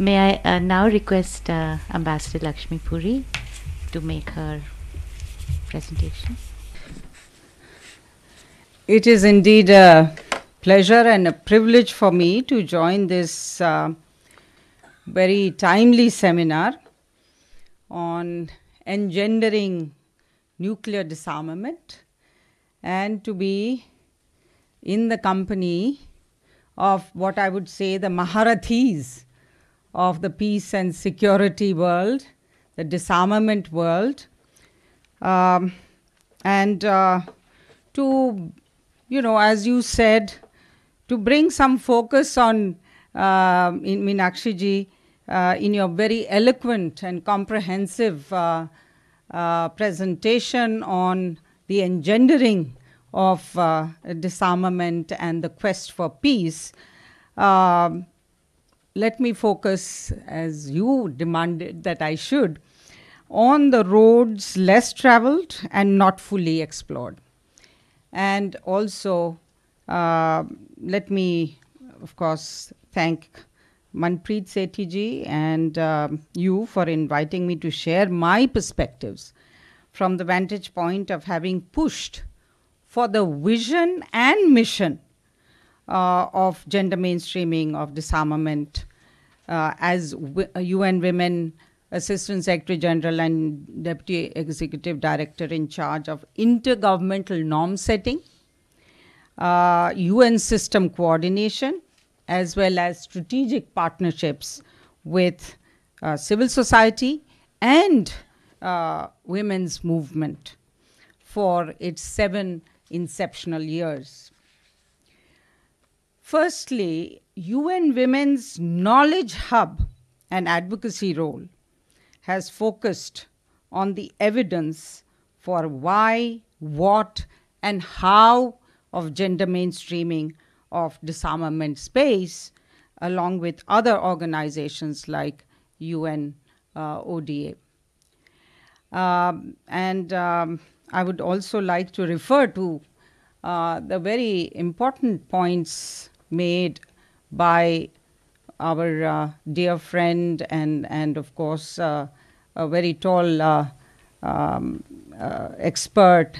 May I uh, now request uh, Ambassador Lakshmi Puri to make her presentation? It is indeed a pleasure and a privilege for me to join this uh, very timely seminar on engendering nuclear disarmament and to be in the company of what I would say the Maharathis of the peace and security world, the disarmament world, um, and uh, to, you know, as you said, to bring some focus on uh, in Meenakshi ji uh, in your very eloquent and comprehensive uh, uh, presentation on the engendering of uh, disarmament and the quest for peace. Um, let me focus, as you demanded that I should, on the roads less traveled and not fully explored. And also, uh, let me, of course, thank Manpreet Sethi and um, you for inviting me to share my perspectives from the vantage point of having pushed for the vision and mission uh, of gender mainstreaming, of disarmament, uh, as w- UN Women Assistant Secretary General and Deputy Executive Director in charge of intergovernmental norm setting, uh, UN system coordination, as well as strategic partnerships with uh, civil society and uh, women's movement for its seven inceptional years. Firstly, UN Women's Knowledge Hub and advocacy role has focused on the evidence for why, what, and how of gender mainstreaming of disarmament space, along with other organizations like UN uh, ODA. Um, and um, I would also like to refer to uh, the very important points made by our uh, dear friend and, and of course, uh, a very tall uh, um, uh, expert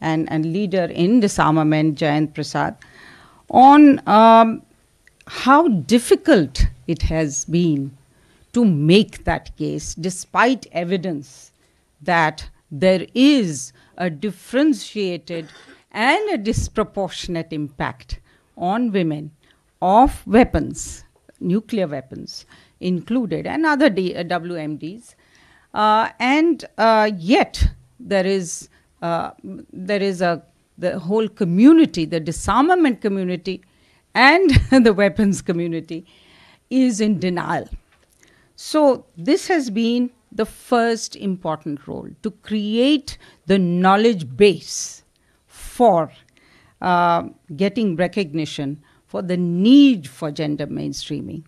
and, and leader in disarmament, Jayant Prasad, on um, how difficult it has been to make that case despite evidence that there is a differentiated and a disproportionate impact on women of weapons, nuclear weapons included, and other D- uh, WMDs. Uh, and uh, yet, there is, uh, there is a, the whole community, the disarmament community, and the weapons community is in denial. So, this has been the first important role to create the knowledge base for uh, getting recognition for the need for gender mainstreaming.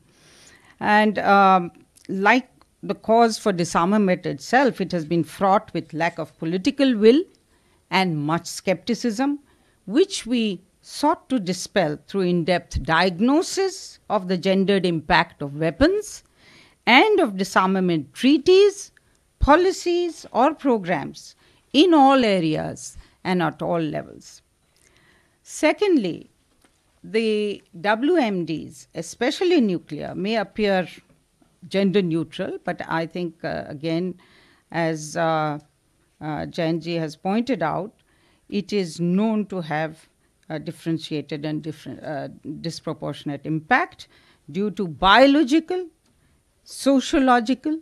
And um, like the cause for disarmament itself, it has been fraught with lack of political will and much skepticism, which we sought to dispel through in depth diagnosis of the gendered impact of weapons and of disarmament treaties, policies, or programs in all areas and at all levels. Secondly, the WMDs, especially nuclear, may appear gender neutral, but I think, uh, again, as uh, uh, Jainji has pointed out, it is known to have a differentiated and different, uh, disproportionate impact due to biological, sociological,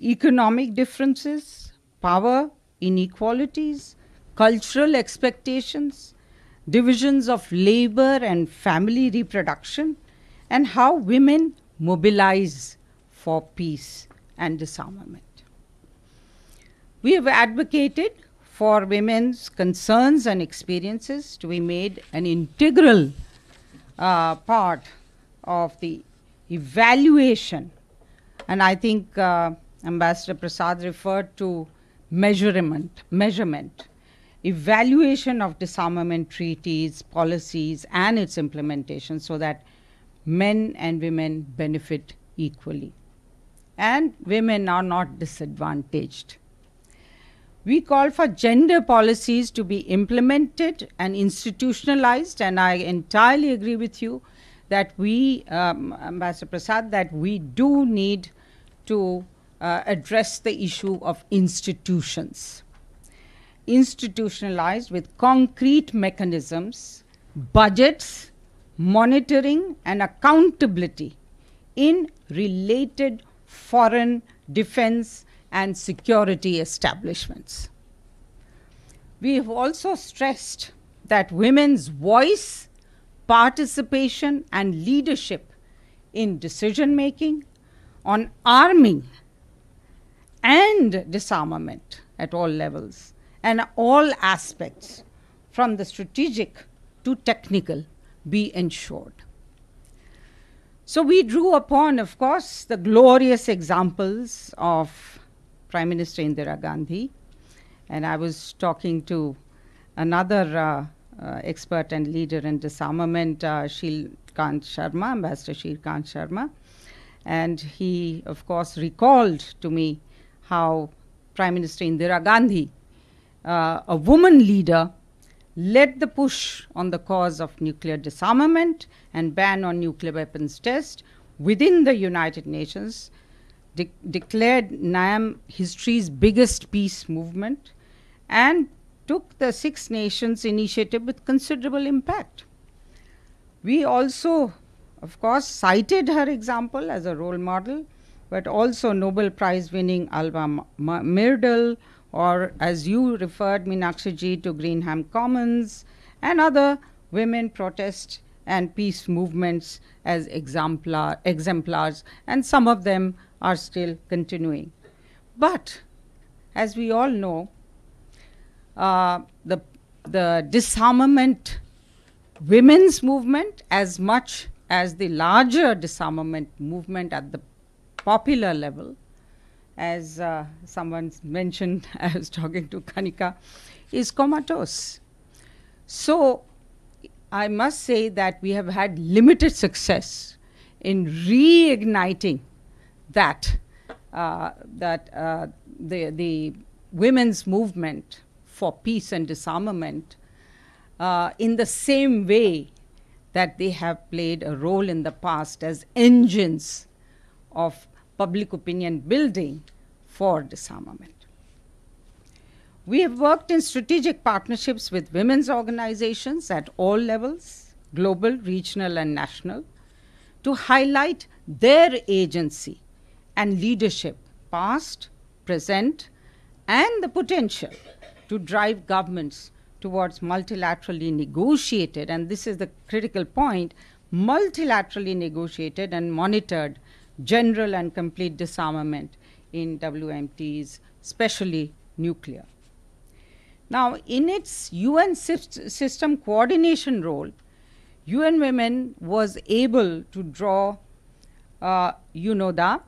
economic differences, power inequalities, cultural expectations, divisions of labor and family reproduction, and how women mobilize for peace and disarmament. We have advocated for women's concerns and experiences to be made an integral uh, part of the evaluation. And I think uh, Ambassador Prasad referred to measurement, measurement, evaluation of disarmament treaties, policies, and its implementation so that men and women benefit equally. and women are not disadvantaged. We call for gender policies to be implemented and institutionalized, and I entirely agree with you that we, um, Ambassador Prasad, that we do need to uh, address the issue of institutions. Institutionalized with concrete mechanisms, budgets, monitoring, and accountability in related foreign, defense, and security establishments. We have also stressed that women's voice, participation, and leadership in decision making on arming and disarmament at all levels and all aspects, from the strategic to technical, be ensured. So we drew upon, of course, the glorious examples of Prime Minister Indira Gandhi. And I was talking to another uh, uh, expert and leader in disarmament, uh, Sheel Kant Sharma, Ambassador Sheel Kant Sharma. And he, of course, recalled to me how Prime Minister Indira Gandhi, uh, a woman leader, led the push on the cause of nuclear disarmament and ban on nuclear weapons test within the United Nations, de- declared NAM history's biggest peace movement, and took the Six Nations initiative with considerable impact. We also, of course, cited her example as a role model, but also Nobel Prize winning Alva M- Myrdal, or as you referred, Meenakshi to Greenham Commons, and other women protest and peace movements as exemplar, exemplars, and some of them are still continuing. But as we all know, uh, the, the disarmament women's movement, as much as the larger disarmament movement at the popular level, as uh, someone mentioned, I was talking to Kanika, is comatose. So I must say that we have had limited success in reigniting that uh, that uh, the the women's movement for peace and disarmament uh, in the same way that they have played a role in the past as engines of public opinion building for disarmament. We have worked in strategic partnerships with women's organizations at all levels, global, regional, and national, to highlight their agency and leadership, past, present, and the potential to drive governments towards multilaterally negotiated, and this is the critical point multilaterally negotiated and monitored general and complete disarmament in WMDs, especially nuclear. Now, in its UN system coordination role, UN Women was able to draw uh, UNODA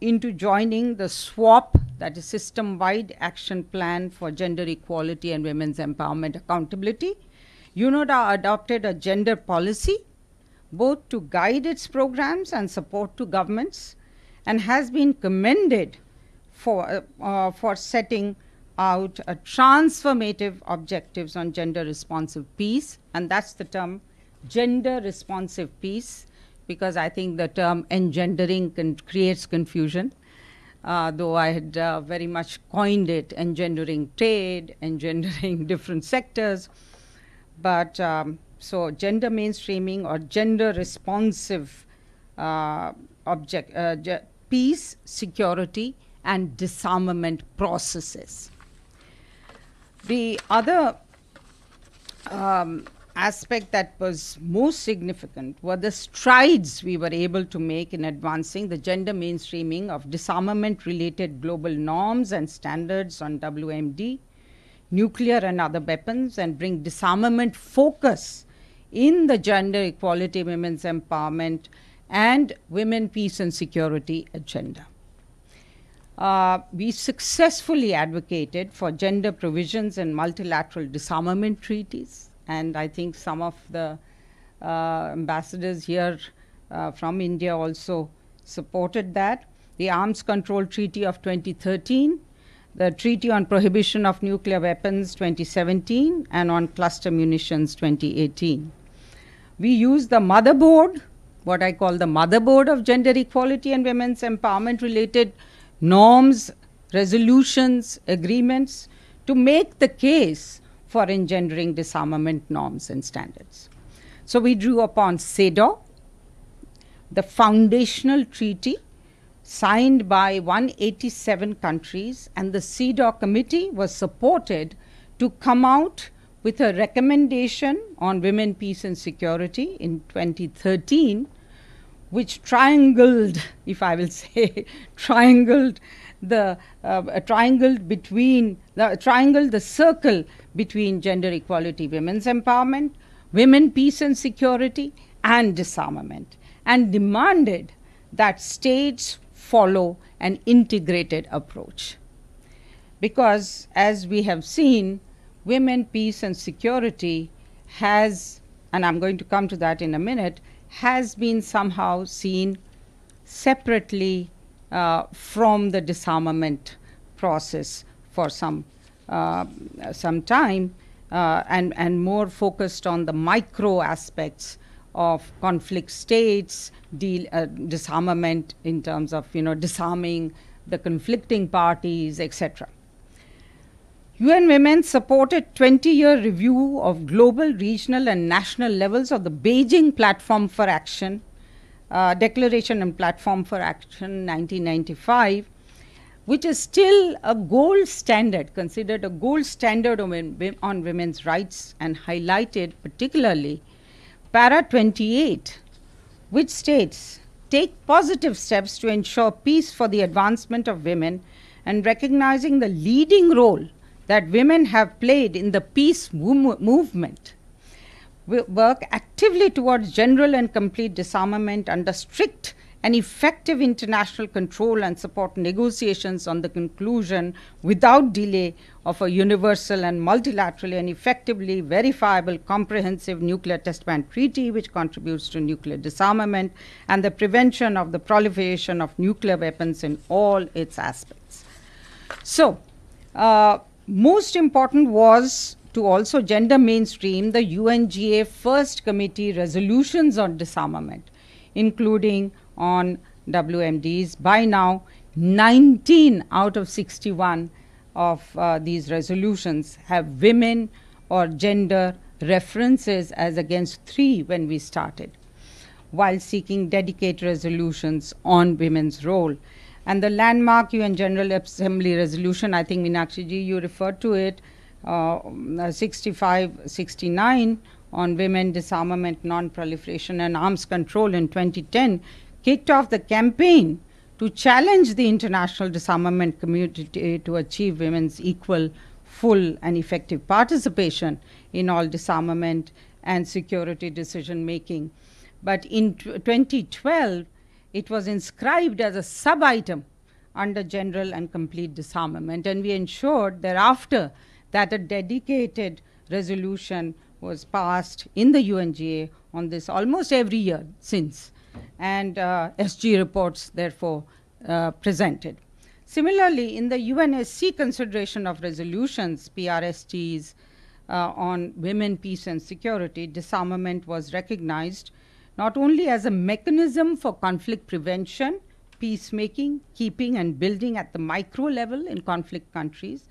into joining the SWAP, that is System Wide Action Plan for Gender Equality and Women's Empowerment Accountability. UNODA adopted a gender policy both to guide its programs and support to governments and has been commended for, uh, uh, for setting out a transformative objectives on gender responsive peace and that's the term gender responsive peace because i think the term engendering con- creates confusion. Uh, though i had uh, very much coined it engendering trade engendering different sectors. But um, so gender mainstreaming or gender responsive uh, object uh, ge- peace security and disarmament processes. The other um, aspect that was most significant were the strides we were able to make in advancing the gender mainstreaming of disarmament related global norms and standards on WMD, nuclear and other weapons, and bring disarmament focus in the gender equality, women's empowerment, and women, peace, and security agenda. Uh, we successfully advocated for gender provisions in multilateral disarmament treaties, and I think some of the uh, ambassadors here uh, from India also supported that. the Arms Control Treaty of 2013, the Treaty on Prohibition of Nuclear Weapons 2017, and on cluster munitions 2018. We use the motherboard, what I call the motherboard of gender equality and women's empowerment related norms, resolutions, agreements to make the case for engendering disarmament norms and standards. So we drew upon CEDAW, the foundational treaty signed by 187 countries, and the CEDAW committee was supported to come out with a recommendation on women, peace, and security in 2013, which triangled, if I will say, triangled the uh, triangled between the triangle the circle between gender equality, women's empowerment, women, peace, and security, and disarmament, and demanded that states follow an integrated approach. Because, as we have seen, women, peace, and security has, and I'm going to come to that in a minute, has been somehow seen separately uh, from the disarmament process for some, uh, some time uh, and, and more focused on the micro aspects of conflict states, deal, uh, disarmament in terms of you know disarming the conflicting parties, etc. UN Women supported 20-year review of global, regional, and national levels of the Beijing Platform for Action, uh, Declaration and Platform for Action 1995, which is still a gold standard, considered a gold standard on, on women's rights, and highlighted particularly Para 28, which states take positive steps to ensure peace for the advancement of women and recognizing the leading role that women have played in the peace movement. We work actively towards general and complete disarmament under strict and effective international control and support negotiations on the conclusion without delay of a universal and multilaterally and effectively verifiable comprehensive nuclear test ban treaty which contributes to nuclear disarmament and the prevention of the proliferation of nuclear weapons in all its aspects. So, uh, most important was to also gender mainstream the UNGA First Committee resolutions on disarmament, including on WMDs. By now, 19 out of 61 of uh, these resolutions have women or gender references as against three when we started, while seeking dedicated resolutions on women's role. And the landmark UN General Assembly resolution, I think Meenakshi ji, you referred to it, uh, 65 69 on women disarmament, non proliferation, and arms control in 2010 kicked off the campaign to challenge the international disarmament community to achieve women's equal, full, and effective participation in all disarmament and security decision making. But in 2012, it was inscribed as a sub item under general and complete disarmament, and we ensured thereafter that a dedicated resolution was passed in the UNGA on this almost every year since and uh, SG reports therefore uh, presented. Similarly, in the UNSC consideration of resolutions, PRSTs, uh, on women, peace, and security, disarmament was recognized not only as a mechanism for conflict prevention, peacemaking, keeping, and building at the micro level in conflict countries,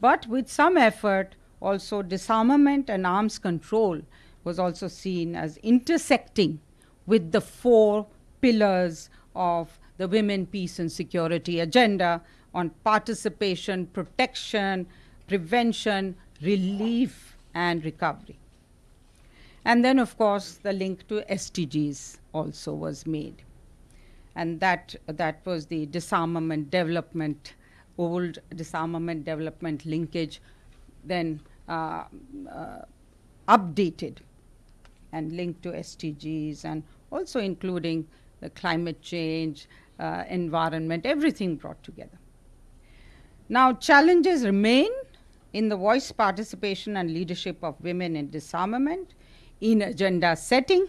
but with some effort, also disarmament and arms control was also seen as intersecting with the four pillars of the Women, Peace and Security agenda on participation, protection, prevention, relief, and recovery. And then, of course, the link to SDGs also was made. And that, that was the disarmament development, old disarmament development linkage, then uh, uh, updated and linked to SDGs and also including the climate change, uh, environment, everything brought together. Now, challenges remain in the voice participation and leadership of women in disarmament, in agenda setting.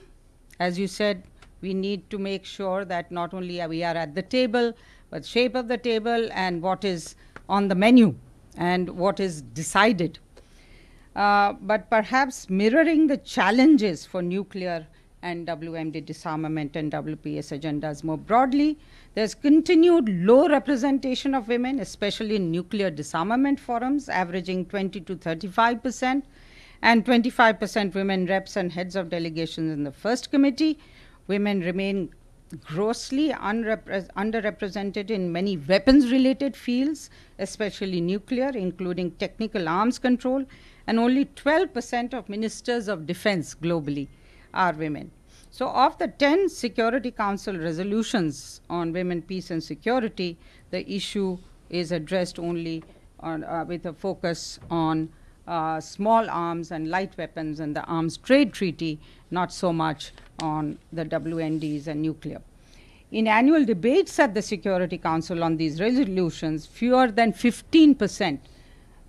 As you said, we need to make sure that not only are we are at the table, but shape of the table and what is on the menu and what is decided. Uh, but perhaps mirroring the challenges for nuclear and WMD disarmament and WPS agendas more broadly, there's continued low representation of women, especially in nuclear disarmament forums, averaging 20 to 35 percent, and 25 percent women reps and heads of delegations in the first committee. Women remain grossly underrepresented in many weapons related fields, especially nuclear, including technical arms control, and only 12% of ministers of defense globally are women. So, of the 10 Security Council resolutions on women, peace, and security, the issue is addressed only on, uh, with a focus on uh, small arms and light weapons and the Arms Trade Treaty, not so much on the WMDs and nuclear. In annual debates at the Security Council on these resolutions, fewer than 15 percent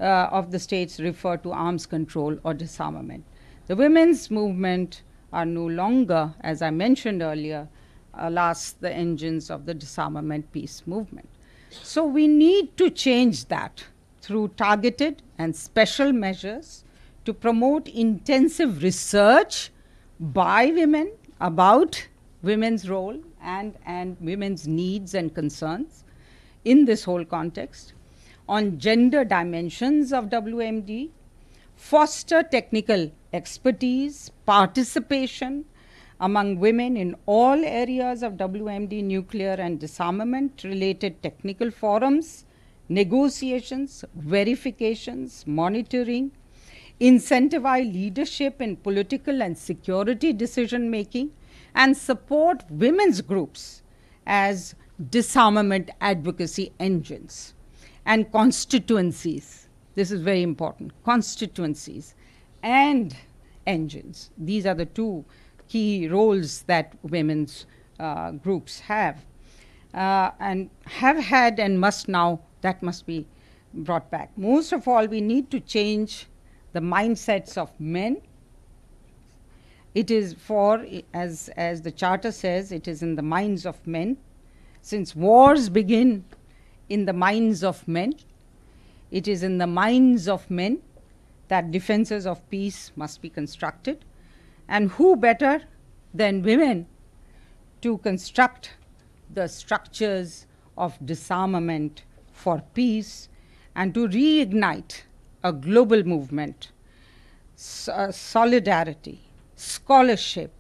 uh, of the states refer to arms control or disarmament. The women's movement are no longer, as I mentioned earlier, alas, the engines of the disarmament peace movement. So we need to change that through targeted and special measures to promote intensive research by women about women's role and, and women's needs and concerns in this whole context, on gender dimensions of WMD, foster technical expertise, participation among women in all areas of WMD nuclear and disarmament related technical forums, negotiations, verifications, monitoring, incentivize leadership in political and security decision making, and support women's groups as disarmament advocacy engines and constituencies. This is very important constituencies and engines. These are the two key roles that women's uh, groups have. Uh, and have had and must now, that must be brought back. Most of all, we need to change the mindsets of men. It is for, as, as the Charter says, it is in the minds of men. Since wars begin in the minds of men, it is in the minds of men that defenses of peace must be constructed. And who better than women to construct the structures of disarmament for peace and to reignite a global movement, uh, solidarity, scholarship,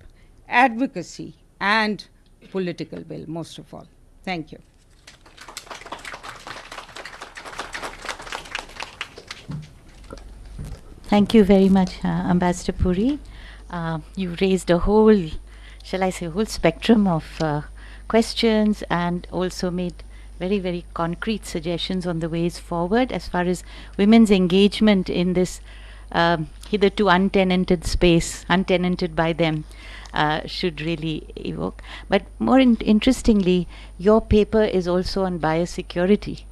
advocacy, and political will, most of all. Thank you. Thank you very much, uh, Ambassador Puri. Uh, you raised a whole, shall I say, whole spectrum of uh, questions and also made very, very concrete suggestions on the ways forward as far as women's engagement in this um, hitherto untenanted space, untenanted by them, uh, should really evoke. But more in- interestingly, your paper is also on biosecurity,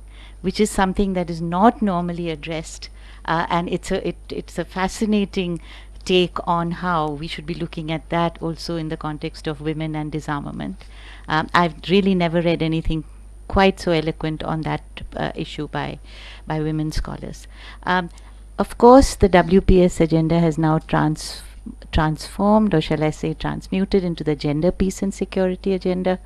which is something that is not normally addressed uh, and it's a it, it's a fascinating take on how we should be looking at that also in the context of women and disarmament. Um, I've really never read anything quite so eloquent on that uh, issue by by women scholars. Um, of course, the WPS agenda has now trans transformed, or shall I say, transmuted into the gender peace and security agenda,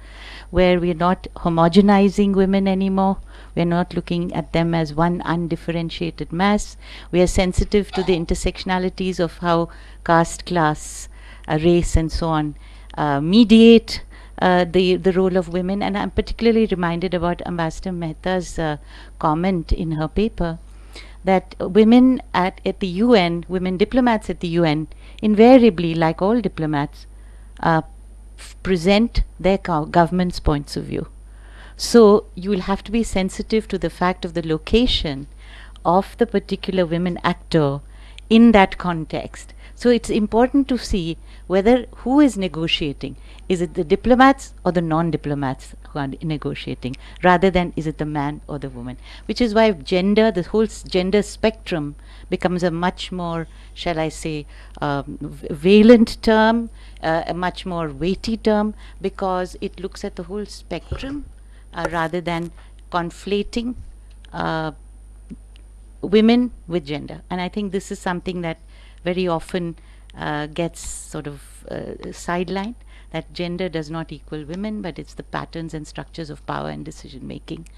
where we're not homogenizing women anymore. We're not looking at them as one undifferentiated mass. We are sensitive to the intersectionalities of how caste, class, uh, race, and so on uh, mediate uh, the the role of women. And I'm particularly reminded about Ambassador Mehta's uh, comment in her paper that women at, at the UN, women diplomats at the UN, invariably, like all diplomats, uh, present their government's points of view. So you will have to be sensitive to the fact of the location of the particular women actor in that context. So it's important to see whether who is negotiating. Is it the diplomats or the non diplomats who are negotiating, rather than is it the man or the woman? Which is why gender, the whole gender spectrum, becomes a much more, shall I say, um, valent term, uh, a much more weighty term, because it looks at the whole spectrum uh, rather than conflating uh, women with gender. And I think this is something that very often uh, gets sort of uh, sidelined that gender does not equal women, but it's the patterns and structures of power and decision making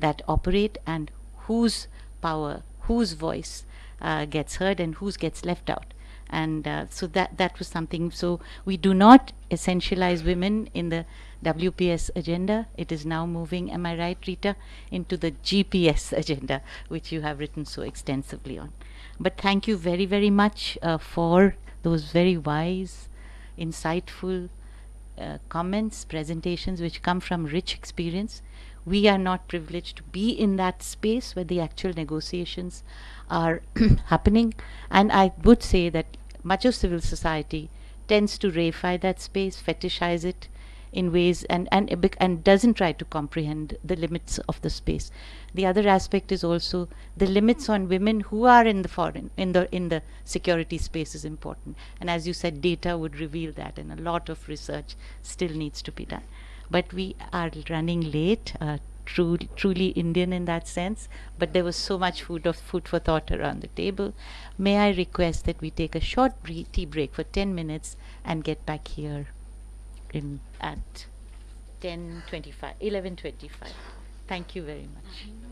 that operate and whose power, whose voice uh, gets heard and whose gets left out. And uh, so that that was something. So we do not essentialize women in the WPS agenda. It is now moving, am I right, Rita, into the GPS agenda, which you have written so extensively on. But thank you very, very much uh, for those very wise, insightful uh, comments, presentations which come from rich experience. We are not privileged to be in that space where the actual negotiations are happening. And I would say that much of civil society tends to reify that space, fetishize it in ways and, and, and doesn't try to comprehend the limits of the space. The other aspect is also the limits on women who are in the foreign, in the, in the security space is important. And as you said, data would reveal that, and a lot of research still needs to be done. But we are running late. Uh, truly, truly Indian in that sense, but there was so much food of food for thought around the table. May I request that we take a short tea break for 10 minutes and get back here in at 10:25, 11:25. Thank you very much.